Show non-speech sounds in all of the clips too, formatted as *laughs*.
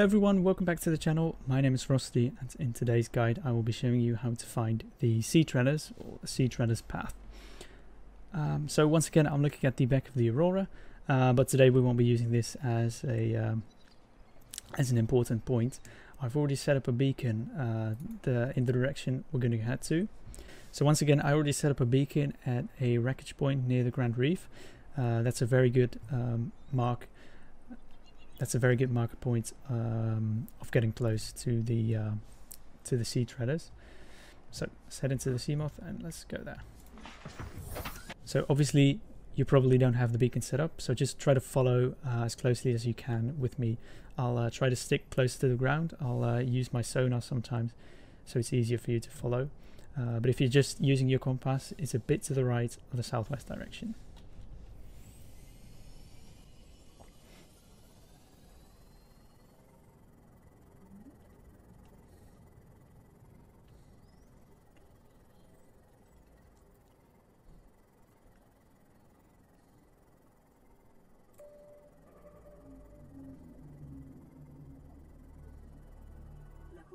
everyone, welcome back to the channel. My name is Frosty and in today's guide I will be showing you how to find the Sea Treaders or Sea Treaders path. Um, so once again I'm looking at the back of the Aurora, uh, but today we won't be using this as a um, as an important point. I've already set up a beacon uh, the, in the direction we're going to head to. So once again I already set up a beacon at a wreckage point near the Grand Reef. Uh, that's a very good um, mark that's a very good marker point um, of getting close to the uh, to the sea treaders. So let's head into the Seamoth and let's go there. So obviously you probably don't have the beacon set up, so just try to follow uh, as closely as you can with me. I'll uh, try to stick close to the ground. I'll uh, use my sonar sometimes, so it's easier for you to follow. Uh, but if you're just using your compass, it's a bit to the right of the southwest direction.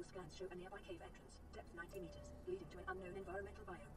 Scans show a nearby cave entrance, depth 90 meters, leading to an unknown environmental biome.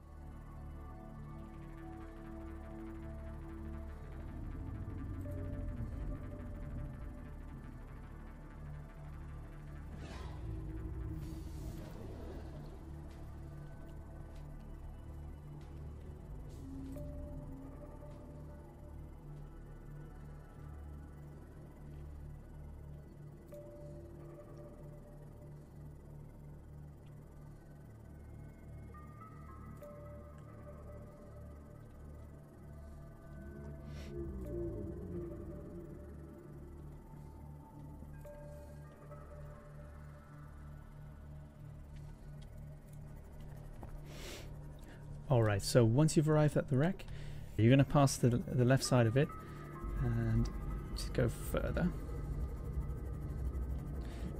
Alright, so once you've arrived at the wreck, you're going to pass the, the left side of it and just go further.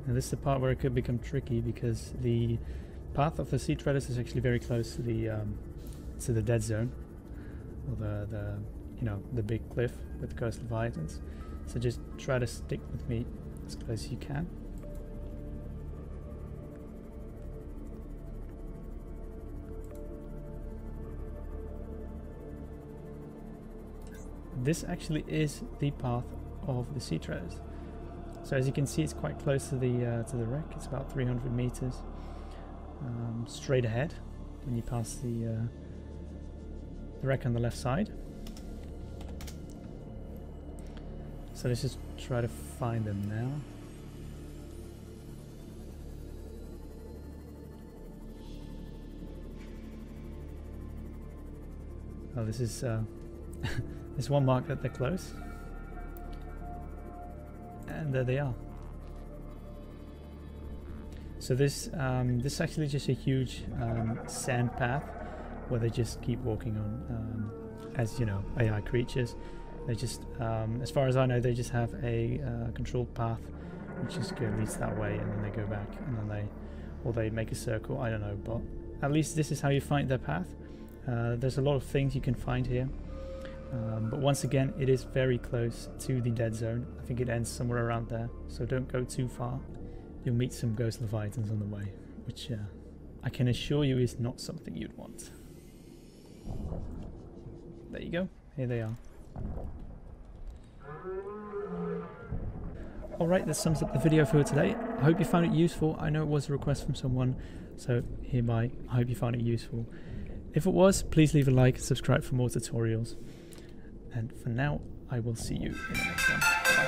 Now this is the part where it could become tricky because the path of the sea treaders is actually very close to the um, to the dead zone, or the, the you know the big cliff with the coastal leviathans. So just try to stick with me as close as you can. This actually is the path of the treaders. So as you can see, it's quite close to the uh, to the wreck. It's about 300 meters um, straight ahead when you pass the uh, the wreck on the left side. So let's just try to find them now. Oh, this is uh, *laughs* There's one mark that they're close. And there they are. So this um, this is actually just a huge um, sand path where they just keep walking on um, as you know AI creatures. They just, um, as far as I know, they just have a uh, controlled path which just leads that way, and then they go back, and then they, or they make a circle. I don't know, but at least this is how you find their path. Uh, there's a lot of things you can find here. Um, but once again, it is very close to the dead zone. I think it ends somewhere around there, so don't go too far. You'll meet some ghost leviathans on the way, which uh, I can assure you is not something you'd want. There you go, here they are. Alright, that sums up the video for today. I hope you found it useful. I know it was a request from someone, so hereby, I hope you found it useful. If it was, please leave a like and subscribe for more tutorials. And for now, I will see you in the next one. Bye.